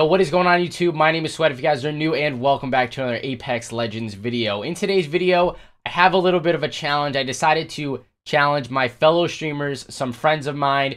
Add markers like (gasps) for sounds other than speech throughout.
Yo, what is going on YouTube? My name is Sweat if you guys are new and welcome back to another Apex Legends video. In today's video, I have a little bit of a challenge. I decided to challenge my fellow streamers, some friends of mine,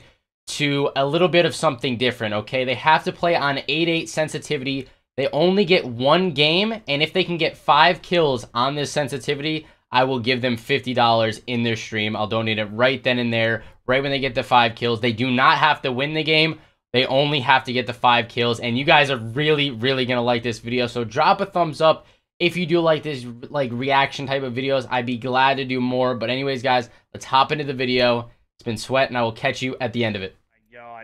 to a little bit of something different, okay? They have to play on 8-8 sensitivity. They only get one game, and if they can get five kills on this sensitivity, I will give them $50 in their stream. I'll donate it right then and there, right when they get the five kills. They do not have to win the game they only have to get the five kills. And you guys are really, really going to like this video. So drop a thumbs up if you do like this like reaction type of videos. I'd be glad to do more. But anyways, guys, let's hop into the video. It's been sweat, and I will catch you at the end of it.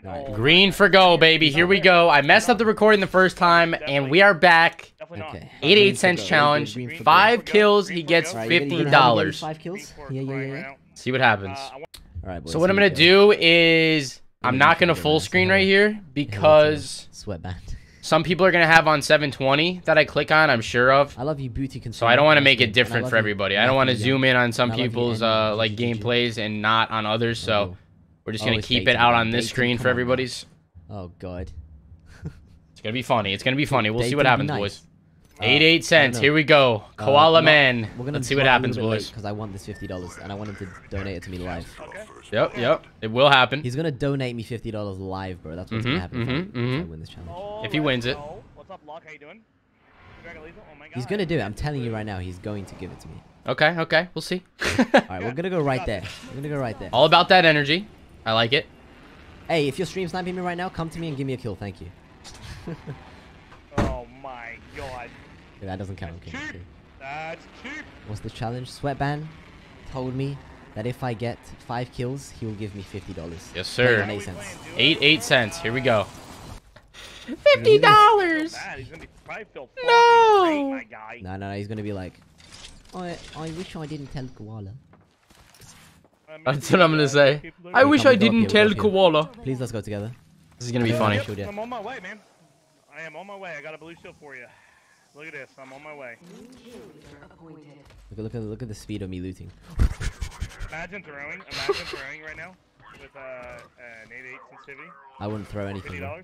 Oh Green for go, baby. Here we go. I messed up the recording the first time, and we are back. Okay. 88 cents challenge. Five kills, he gets $50. Five kills? Yeah, yeah, yeah. See what happens. All right, boys. So what I'm going to do is I'm not gonna full screen right here because sweatband. Some people are gonna have on 720 that I click on. I'm sure of. I love you, beauty So I don't want to make it different for everybody. I don't want to zoom in on some people's uh like gameplays and not on others. So we're just gonna keep it out on this screen for everybody's. Oh god. (laughs) it's gonna be funny. It's gonna be funny. We'll see what happens, boys. Uh, eight eight cents. Here we go. Uh, Koala uh, Man. We're gonna Let's see what happens, boys. Because I want this fifty dollars, and I want him to donate it to me live. Okay. Yep, yep. It will happen. He's gonna donate me fifty dollars live, bro. That's what's mm -hmm, gonna happen mm -hmm, if, I, mm -hmm. if, I, win this challenge. Oh, if he wins it. What's up, Lock? How you doing? Oh he's gonna do it. I'm telling you right now. He's going to give it to me. Okay, okay. We'll see. (laughs) All right, we're gonna go right there. We're gonna go right there. All about that energy. I like it. Hey, if you're stream sniping me right now, come to me and give me a kill. Thank you. (laughs) oh my god. Yeah, that doesn't count. Okay, cheap. That's cheap. What's the challenge? Sweatband told me that if I get five kills, he will give me fifty dollars. Yes, sir. Eight cents. Eight eight cents. Here we go. Fifty dollars. No. No, no, no. He's gonna be like, I, I wish I didn't tell Koala. That's what I'm gonna uh, say. I wish I didn't tell Koala. Please, let's go together. This is gonna be funny. I'm on my way, man. I am on my way. I got a blue shield for you. Look at this. I'm on my way. Look at look at look at the speed of me looting. Imagine throwing. Imagine throwing right now with uh, an 8 sensitivity. I wouldn't throw anything. $50.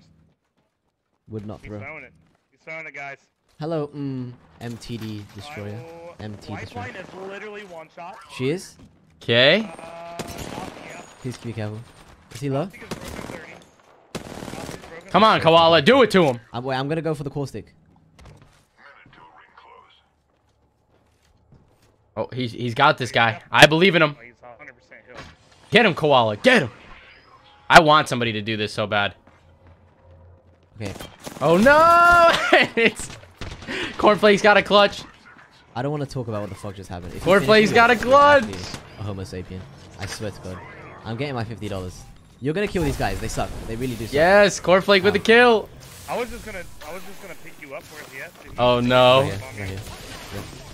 Would not He's throw. throwing it. He's throwing it, guys. Hello, mm, MTD destroyer. MT White destroyer. is literally one shot. She is. Okay. Uh, yeah. Please be careful. Is he low? Come on, Koala, do it to him. I'm, wait, I'm gonna go for the caustic. Oh, he's he's got this guy. I believe in him. Get him, Koala. Get him. I want somebody to do this so bad. Okay. Oh no! (laughs) it's Cornflake's got a clutch. I don't want to talk about what the fuck just happened. Cornflake's got a clutch. A Homo sapien. I swear to God. I'm getting my fifty dollars. You're gonna kill these guys. They suck. They really do suck. Yes, Cornflake with the um, kill. I was just gonna, I was just gonna pick you up. Where's he at? Oh no. Right here, right here.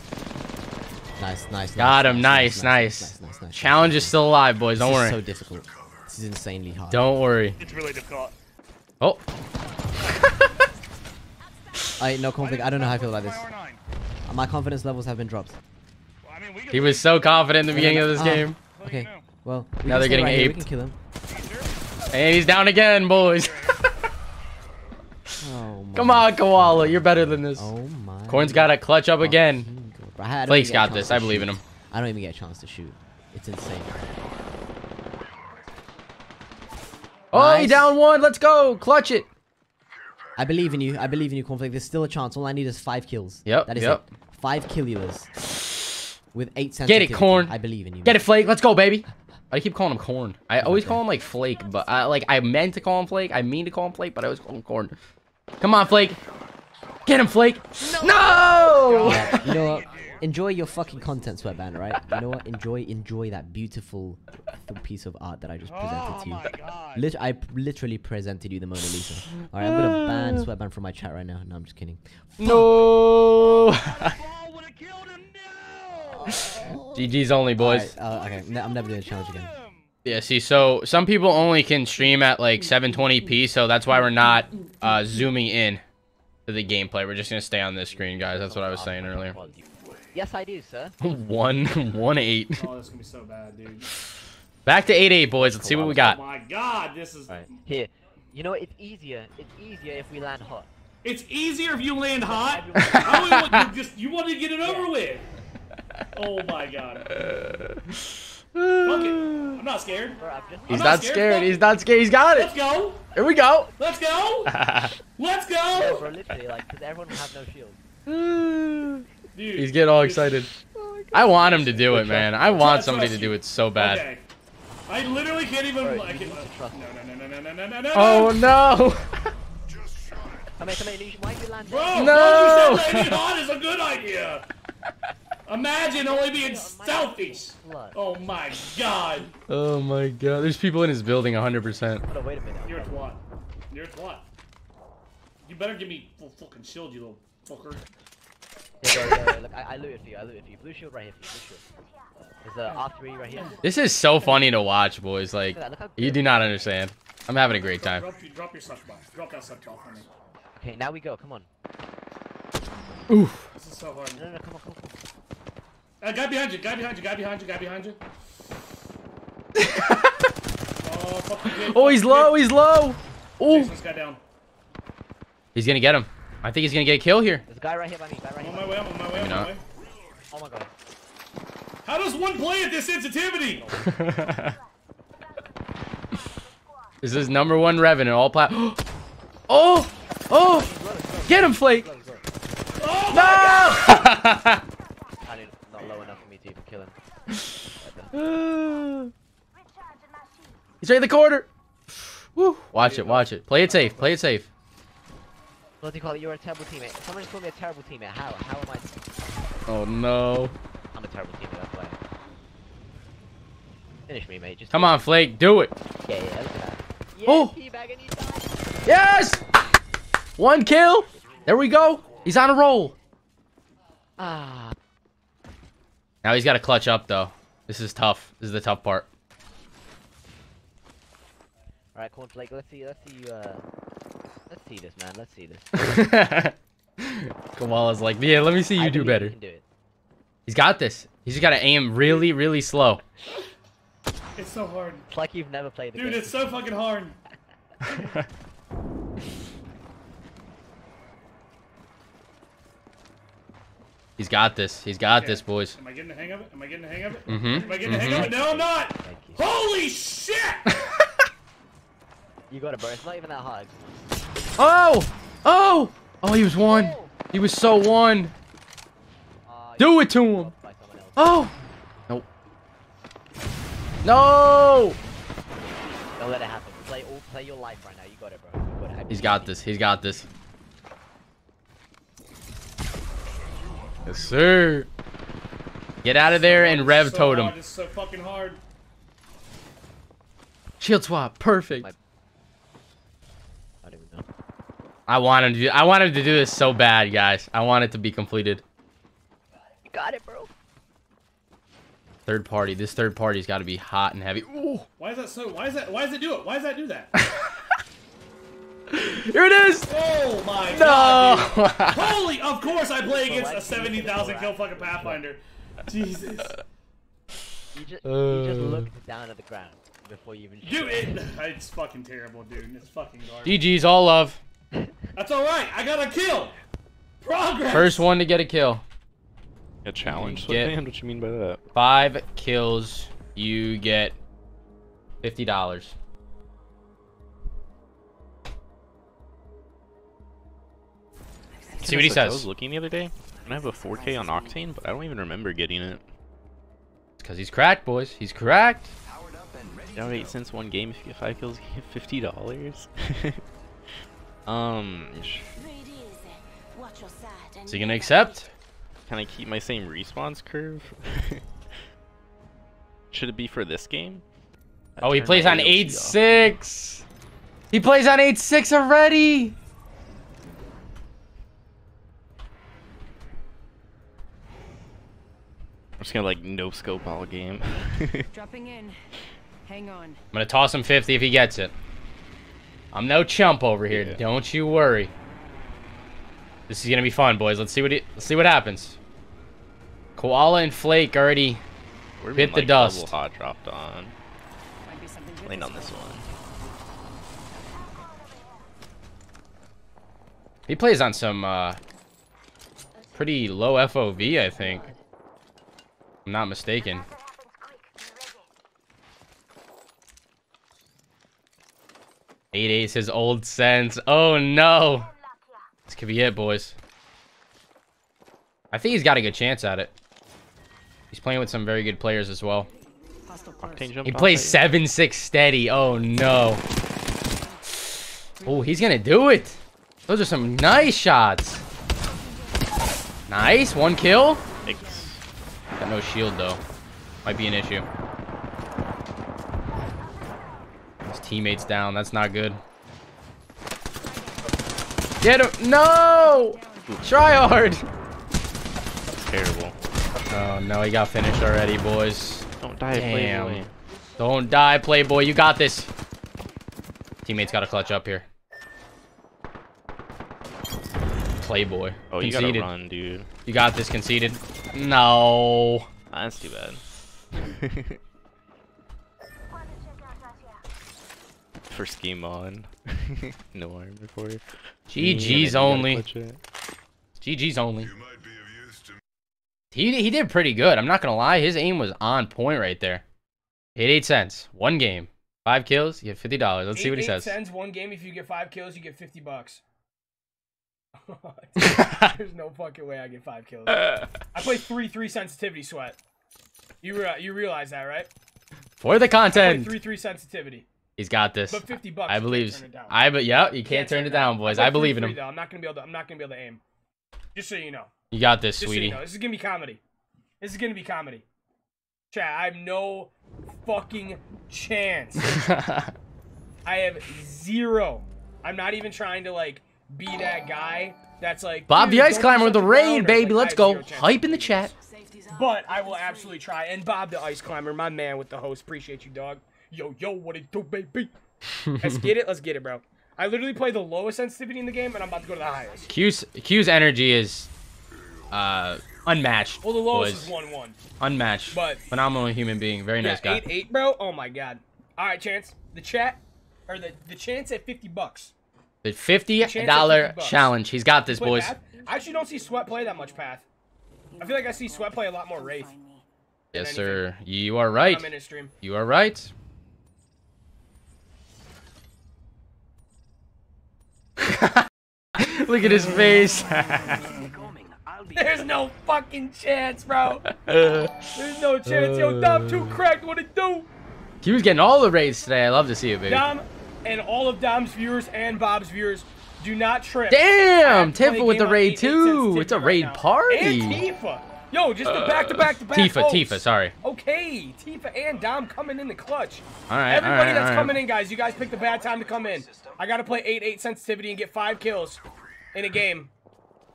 Nice, nice. Got him. Nice, nice. nice, nice, Challenge is still alive, boys. Don't this worry. so difficult. This is insanely hard. Don't worry. It's really difficult. Oh. (laughs) I no conflict. I don't know how I feel about this. My confidence levels have been dropped. Well, I mean, he was so confident in the beginning of this ah, game. Okay. Well, we now they're getting right aped. We can kill him. And he's down again, boys. (laughs) oh Come on, Koala. You're better than this. Oh my. Corn's got to clutch up again. Flake's got this. I believe shoot. in him. I don't even get a chance to shoot. It's insane. Oh, nice. he down one. Let's go. Clutch it. I believe in you. I believe in you, Cornflake. There's still a chance. All I need is five kills. Yep. That is yep. it. Five killulas. With eight cents. Get it, Corn. I believe in you. Get it, Flake. Let's go, baby. I keep calling him Corn. I always call him like Flake, but I like I meant to call him Flake. I mean to call him Flake, but I always call him Corn. Come on, Flake. Get him, Flake. No. no! Yeah, you know what? Enjoy your fucking content, Sweatband, right? You know what? Enjoy, enjoy that beautiful piece of art that I just presented oh to you. Lit I literally presented you the Mona Lisa. All right, I'm gonna ban (sighs) Sweatband from my chat right now. No, I'm just kidding. No. (laughs) GG's only, boys. Right, uh, okay, I'm never doing a challenge again. Yeah, see, so some people only can stream at like 720p, so that's why we're not uh, zooming in to the gameplay. We're just gonna stay on this screen, guys. That's what I was saying earlier. Yes, I do, sir. (laughs) one, one eight. Oh, this gonna be so bad, dude. Back to eight eight, boys. Let's see what we got. Oh my God, this is. Right. Here, you know it's easier. It's easier if we land hot. It's easier if you land hot. (laughs) Oh, I want you just you want to get it over with. (laughs) Oh my god. Fuck it. I'm not scared. I've. He's not, not scared. scared. He's not scared. He's got it. Let's go. Here we go. Let's go. Let's Yeah, go. bro, literally, like, because everyone will have no shield. (sighs) Dude. He's getting all just- excited. Oh I want him to do it, man. I want Trust somebody to do it so bad. Okay. I literally can't even. Bro, I you can, need no, no, no, no, no, no, no, no. Oh no! Come here, come here. You might be landing. Bro, No. no! landing hot is a good idea. Imagine only being selfish. Oh my god. Oh my god! There's people in his building, 100%. Hold on, wait a minute. You're a twat. You're a twat. You better give me full fucking shield, you little fucker. Yeah, yeah, yeah, yeah, look, I, I looted for you. I looted for you. Blue shield right here for you. Blue shield. There's a R3 right here. This is so funny to watch, boys. Like, Look at that, look how you do not understand. I'm having a great time. Drop, your- drop your such box. Drop that such box on me. Okay, now we go. Come on. Oof. This is so hard. No, no, no, come on, come on. Come on. Uh, guy behind you, guy behind you, guy behind you, guy behind you. (laughs) oh, fuck you, Jake, Oh, he's low. He's low. Oh, Chase this guy down. he's gonna get him. I think he's gonna get a kill here. There's a guy right here by me. Guy right I'm on my way, I'm on my way, I'm on not. my way. Oh my god. How does one play at this sensitivity? (laughs) this is number one revenue all plat. (gasps) oh, oh, get him, Flake. Low, low. Oh, No! (laughs) I didn't. Not low enough for me to even kill him. (sighs) He's right in the corner. Woo. Watch it, watch it. Play it safe, play it safe. What do you call it? You're a terrible teammate. Someone just called me a terrible teammate. How? How am I? Oh no. I'm a terrible teammate. That's why. Finish me, mate. Just Come on, Flake, do it. Yeah, yeah. Look at that. Yeah, Oh. teabag and he died. Yes! One kill. There we go. He's on a roll. Ah. Now he's got to clutch up, though. This is tough. This is the tough part. All right, cornflake. Let's see. Let's see you. Uh. Let's see this, man. Let's see this. (laughs) Koala's like, yeah, let me see you I do better. You can do it. He's got this. He's just got to aim really, really slow. It's so hard. It's like you've never played the Dude, game. it's so fucking hard. (laughs) He's got this. He's got Okay. this, boys. Am I getting the hang of it? Am I getting the hang of it? Mm-hmm. Am I getting the hang of it? No, I'm not. Thank you. Holy shit! (laughs) You got it, bro. It's not even that hard. Oh! Oh! Oh, he was one. He was so one. Do it to him. blocked by someone else. Oh! Nope. No! Don't let it happen. Play all. Play your life right now. You got it, bro. You got it. I He's believe got this. He's got this. Yes, sir. Get out of there and rev totem. Hard. It's so fucking hard. Shield swap. Perfect. My- you. I don't even know. I wanted to do, I want him to do this so bad, guys. I want it to be completed. You got it, bro. Third party. This third party's got to be hot and heavy. Ooh. Why is that so? Why is that? Why does it do it? Why does that do that? (laughs) Here it is. oh my god! No. dude. (laughs) Holy! Of course I play against a do you seventy think thousand it's kill fucking Pathfinder. Jesus, You just. you just Uh. looked down at the ground before you even. dude, it, (laughs) it's fucking terrible, dude. It's fucking garbage. GG's all love. That's all right. I got a kill. Progress. First one to get a kill. A challenge Get- sweatband? What you mean by that? Five kills, you get fifty dollars. See what he Goodness, like, I says. was looking the other day, and I have a 4K on Octane, but I don't even remember getting it. It's Because he's cracked, boys. He's cracked. Now eight cents one game. If you get five kills, you get fifty dollars. (laughs) um, Is he gonna accept? can I keep my same response curve? (laughs) Should it be for this game? I Oh, he plays on AOC eight off. six. He plays on eight six already. I'm just gonna like no scope all game. (laughs) Dropping in. Hang on. I'm gonna toss him fifty if he gets it. I'm no chump over here. Yeah. Don't you worry. This is gonna be fun, boys. Let's see what he, let's see what happens. Koala and Flake already. We're Bit being, the like, dust. Hot dropped on. Might be something good Land on this one. He plays on some uh, pretty low FOV, I think. I'm not mistaken. Eight Ace, his old sense. Oh no! This could be it, boys. I think he's got a good chance at it. He's playing with some very good players as well. Hostile close. Octane jumped He plays seven six steady. Oh no. Oh, he's gonna do it. Those are some nice shots. Nice, one kill. Got no shield though. Might be an issue. His teammates down. That's not good. Get him! No! Try hard. Terrible. Oh no, he got finished already, boys. Don't die, Damn. Playboy. Don't die, Playboy. You got this. Teammates got to clutch up here. Playboy. Oh, you conceded. gotta run, dude. You got this conceded. No. That's too bad. (laughs) First game on. (laughs) no armor for you. GG's only. GG's only. He, he did pretty good. I'm not going to lie. His aim was on point right there. Hit 8 cents. One game. Five kills. You get $50. Let's see what he Eight- says. Eight cents, one game. If you get five kills, you get 50 bucks. (laughs) (laughs) There's no fucking way I get five kills. I play 3 3 sensitivity sweat. You, rea- you realize that, right? For the I play content. 3 3 sensitivity. He's got this. But 50 bucks. I can't believe. turn it down. I but yeah, you can't turn it down, boys. I believe in him. Though. I'm not gonna be able to. I'm not gonna be able to aim. Just so you know. You got this, Just so sweetie. you know. This is gonna be comedy. This is gonna be comedy. Chat. I have no fucking chance. (laughs) I have zero. I'm not even trying to like be that guy that's like Bob the Ice Climber with the raid, baby. Like, Let's go. Hype in the chat. but I will absolutely try. And Bob the Ice Climber, my man with the host. Appreciate you, dog. Yo, yo, what it do, baby? (laughs) Let's get it. Let's get it, bro. I literally play the lowest sensitivity in the game, and I'm about to go to the highest. Q's Q's energy is uh unmatched. Well, the lowest boys. is one one. Unmatched. But- phenomenal human being. Very Yeah, nice guy. eight eight, bro. Oh my god. All right, chance. The chat or the the chance at fifty bucks. The fifty chance at dollar 50 bucks. challenge. He's got this, Play boys. Path? I actually don't see Sweat play that much Path. I feel like I see Sweat play a lot more Wraith. Yes, anything. sir. You are right. I'm in his stream. You are right. (laughs) Look at his face. (laughs) There's no fucking chance, bro. There's no chance. Yo, Dom too uh. cracked. What it do? He was getting all the raids today. I love to see it, baby. Dom and all of Dom's viewers and Bob's viewers do not trip. Damn, Tifa with the raid too. It's a raid now. party. And Tifa. Yo, just the back to back to back. Tifa, Tifa, sorry. Okay, Tifa and Dom coming in the clutch. All right, Everybody all right, that's all right. coming in, guys, you guys picked a bad time to come in. I gotta play 8-8 sensitivity and get five kills in a game.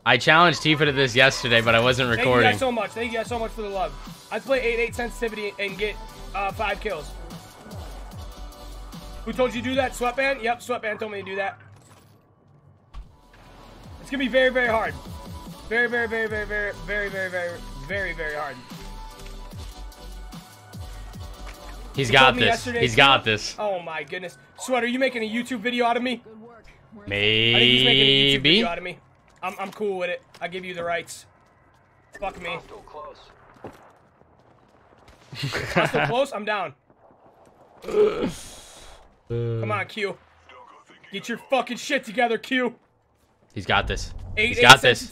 I challenged Tifa to this yesterday, but I wasn't recording. Thank you guys so much. Thank you guys so much for the love. I play 8-8 sensitivity and get uh, five kills. Who told you to do that? Sweatband? Yep, Sweatband told me to do that. It's gonna be very, very hard. Very, very, very, very, very, very, very, very, very, very hard. He's He got this. yesterday, He's too. got this. Oh my goodness. Sweat, are you making a YouTube video out of me? I think he's making a YouTube Maybe. video out of me. I'm, I'm cool with it. I give you the rights. Fuck me. Hostile close? (laughs) close? I'm down. Come on, Q. Get your fucking shit together, Q. He's got this. Eight, He's eight got this.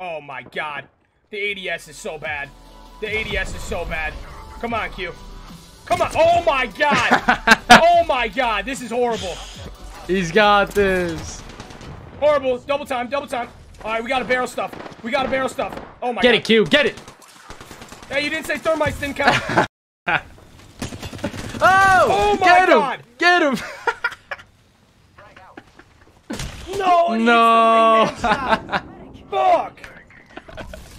Oh my god. The ADS is so bad. The ADS is so bad. Come on, Q. Come on. Oh my god. (laughs) oh my god. This is horrible. He's got this. Horrible. Double time. Double time. All right, we got to barrel stuff. We got to barrel stuff. Oh my god. Get god. it, Q. Get it. Hey, you didn't say thermites didn't count. (laughs) Oh! Oh my Get him! Get him! (laughs) no. he hits the no!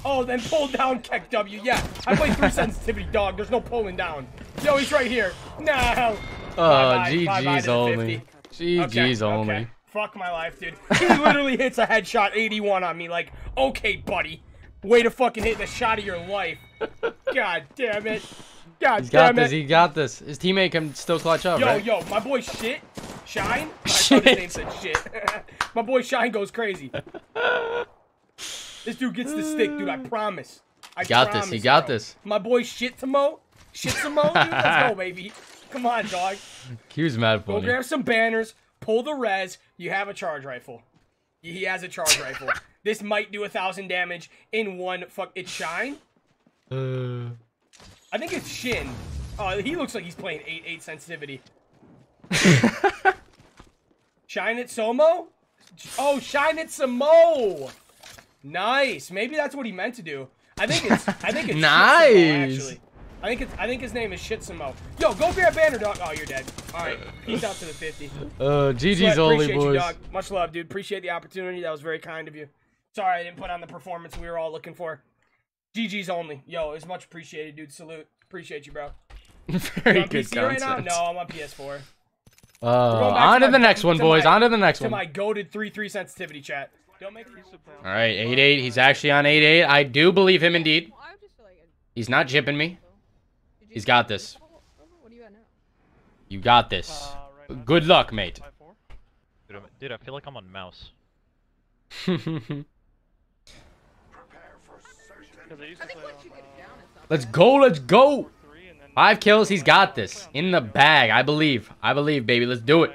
Wingman shot. Fuck. Oh, then pull down Keck W. Yeah, I play three (laughs) sensitivity, dog. There's no pulling down. Yo, he's right here. No. oh, GG's only. 50. GG's Okay, only. okay. Fuck my life, dude. He literally (laughs) hits a headshot 81 on me. Like, okay, buddy. Way to fucking hit the shot of your life. God damn it. God He's got damn this. it. He got this. His teammate can still clutch up, Yo, right? yo, my boy shit. Shine? I his name said shit. (laughs) My boy Shine goes crazy. This dude gets the stick, dude. I (sighs) promise. I Got this. He got bro. this. My boy shit, Shitamo. Shitamo, dude. Let's go, (laughs) baby. Come on, dog. He was mad Go funny. grab some banners. Pull the res. You have a charge rifle. He has a charge rifle. (laughs) This might do a thousand damage in one fuck. It's Shine. Uh, I think it's Shin. Oh, he looks like he's playing 8-8 sensitivity. (laughs) Shine it Somo? Oh, Shine it Samo! Nice. Maybe that's what he meant to do. I think it's I think it's (laughs) Nice. Shitsamo, actually. I think it's I think his name is Shitsamo. Yo, go grab banner dog. Oh, you're dead. Alright. Peace out to the 50. uh, GG's only appreciate you, boys. dog. Much love, dude. Appreciate the opportunity. That was very kind of you. Sorry I didn't put on the performance we were all looking for. GG's only. Yo, it's much appreciated, dude. Salute. Appreciate you, bro. (laughs) Very on good PC right now? content. No, I'm on PS4. Uh, on to to the next one, boys. my- on to the next To one. To my goaded 3-3 sensitivity chat. Don't make All right, 8-8. He's actually on 8-8. I do believe him indeed. He's not jipping me. He's got this. What do you got now? You got this. Uh, Good luck, mate. Dude, I'm- dude, I feel like I'm on mouse. let's go, let's go. Five kills, he's got this. In the bag, I believe. I believe, baby. Let's do it.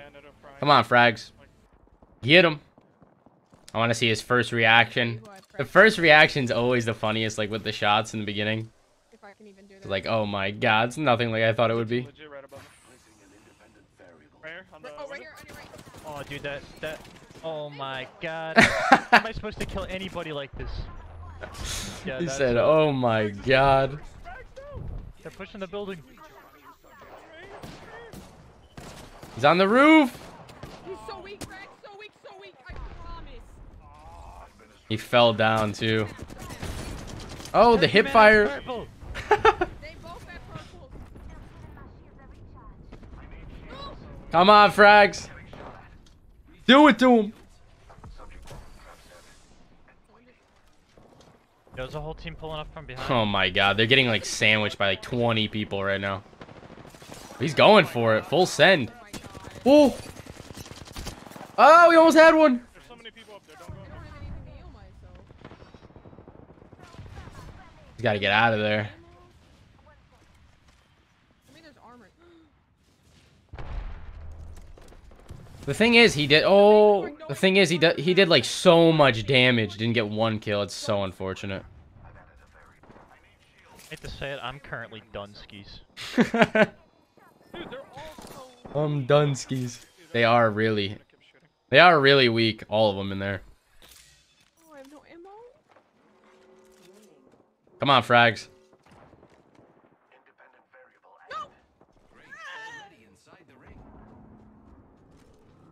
Come on, frags. Get him. I want to see his first reaction. The first reaction's always the funniest, like with the shots in the beginning. If I can even do It's like, oh my god, it's nothing like I thought it would be. Oh, right here, on your right. Oh, dude, that that. Oh my god. How (laughs) am I supposed to kill anybody like this? Yeah, He that's- said, oh my god. They're pushing the building. He's on the roof. He fell down too. Oh, the hip fire. Purple. (laughs) They both have purples. Come on, frags. Do it to him. There's a whole team pulling up from behind. Oh my god, they're getting like sandwiched by like 20 people right now. He's going for it. Full send. Oh. Oh, we almost had one. He's got to get out of there. I mean, there's armor. The thing is, he did. Oh, the thing is, he did. He did like so much damage. Didn't get one kill. It's so unfortunate. I hate to say it, I'm currently done skis. um, (laughs) Dunskies. They are really. They are really weak. All of them in there. Oh, I have no ammo. Come on, frags.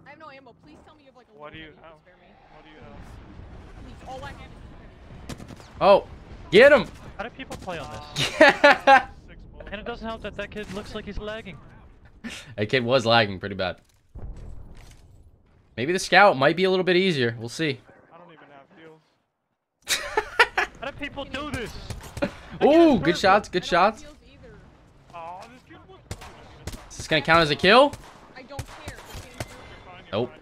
I have no ammo. Please tell me you have like a What do you have? spare me. What do you have? Please, all I have is Oh, get him. How do people play on this? (laughs) And it doesn't help that that kid looks like he's lagging. that kid was lagging pretty bad. Maybe the scout might be a little bit easier. We'll see. I don't even have heals. (laughs) How do people do this? (laughs) Ooh, good shots. Good shots. heals either. This kid was. Is this gonna count as a kill? I don't care. Nope.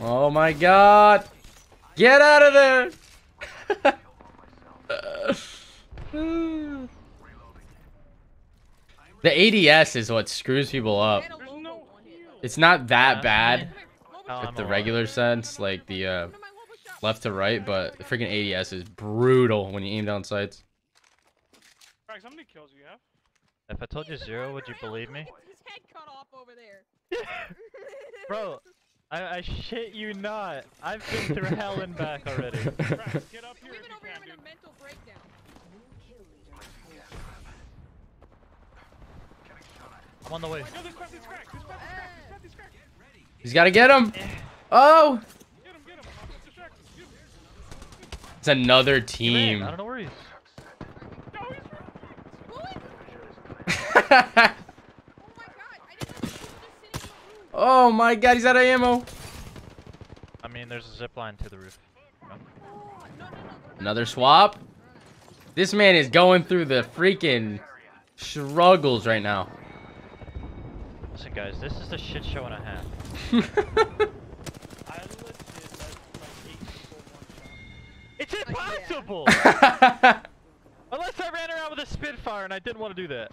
Oh my god. Get out of there. (laughs) the ADS is what screws people up. And a low one hit. It's not that bad Oh, with the regular sense, like the uh, left to right, but the freaking ADS is brutal when you aim down sights. Frags, how many kills do you have? If I told you zero, would you believe me? (laughs) His head cut off over there. (laughs) Bro, I, I shit you not. I've been through hell and back already. (laughs) Frags, get up here We've been over here can, in a mental breakdown. I'm on the way. He's got to get him. Eh. Oh, it's another Man, I team. don't know where he he's Oh my god, I didn't know he was just sitting in the room. oh my god, he's out of ammo. I mean, there's a zip line to the roof. No, Another swap. This man is going through the freaking struggles right now. Listen, guys, this is a shit show and a half. (laughs) impossible! (laughs) Unless I ran around with a Spitfire and I didn't want to do that.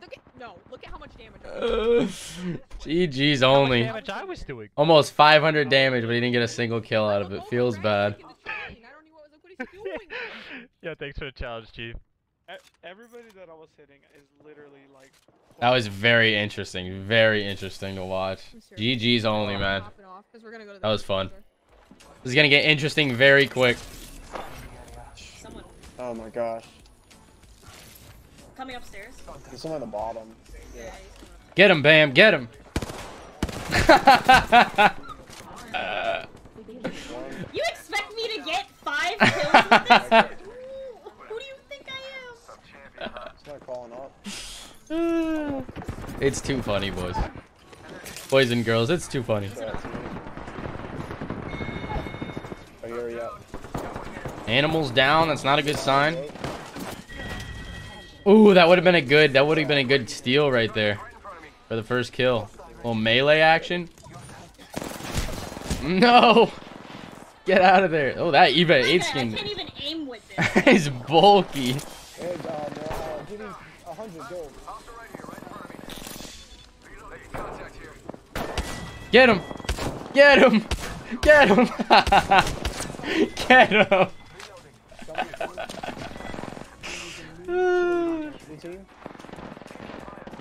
Look at no. Look at how much damage. I'm (sighs) GG's How much only. damage I was doing. Almost 500 damage, but he didn't get a single kill out of it. Feels bad. I don't know what, what is he doing. (laughs) yeah, thanks for the challenge, Chief. Everybody that I was hitting is literally like. That was very interesting. Very interesting to watch. GG's only, man. Popping off, 'cause we're gonna go That was fun. This is gonna get interesting very quick. Someone Oh my gosh. coming upstairs. There's someone at the bottom. Yeah, he's coming upstairs. Get him, Bam. Get him. (laughs) You expect me to get five kills with this? Who, (laughs) who do you think I am? It's not calling up. it's too funny, boys. Boys and girls, it's too funny. Oh, you already up. Animals down. That's not a good sign. Ooh, that would have been a good. That would have been a good steal right there for the first kill. little melee action. No. (laughs) Get out of there. Oh, that eight at that, I can't even aim with this. (laughs) is bulky. Hey, give me a hundred gold. Get him. Get him. (laughs) Get him. Get him. New team.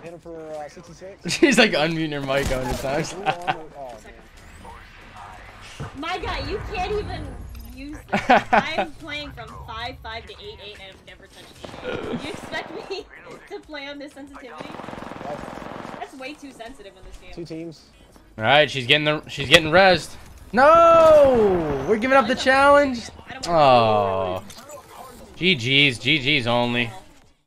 Hit him for uh, 66. She's like unmuting her mic on the times. Blue armor- oh, man. My guy, you can't even use (laughs) this. I'm playing from 5 5 to 8 8 and I've never touched 8 8. You expect me (laughs) to play on this sensitivity? That's way too sensitive on this game. Two teams. All right, she's getting the she's getting rezzed. No, we're giving up the challenge. Oh, GG's, GG's only.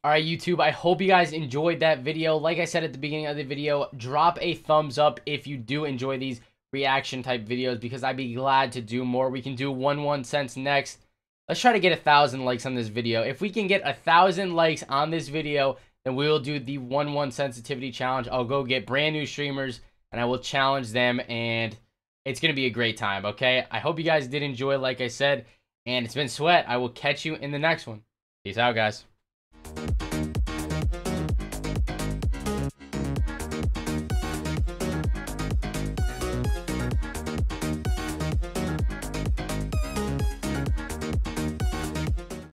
All right, YouTube. I hope you guys enjoyed that video. Like I said at the beginning of the video, drop a thumbs up if you do enjoy these reaction type videos because I'd be glad to do more. We can do one one cents next. Let's try to get a thousand likes on this video. If we can get a thousand likes on this video, then we will do the one one sensitivity challenge. I'll go get brand new streamers and I will challenge them and it's going to be a great time, okay? I hope you guys did enjoy like I said and it's been sweat. I will catch you in the next one. Peace out, guys. Thank you